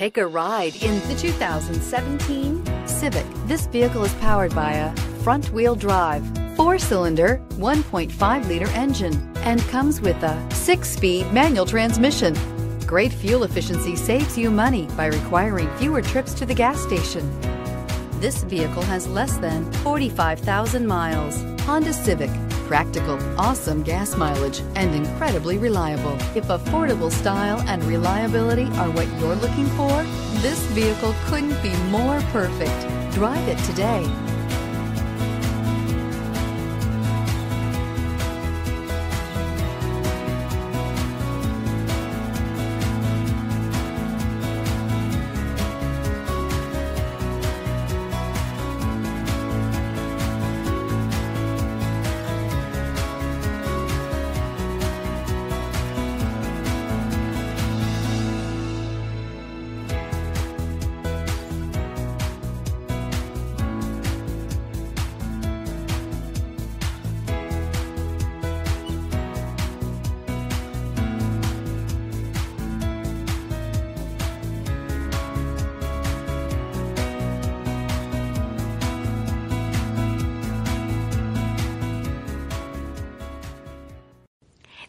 Take a ride in the 2017 Civic. This vehicle is powered by a front-wheel drive, four-cylinder, 1.5-liter engine, and comes with a six-speed manual transmission. Great fuel efficiency saves you money by requiring fewer trips to the gas station. This vehicle has less than 45,000 miles. Honda Civic. Practical, awesome gas mileage, and incredibly reliable. If affordable style and reliability are what you're looking for, this vehicle couldn't be more perfect. Drive it today.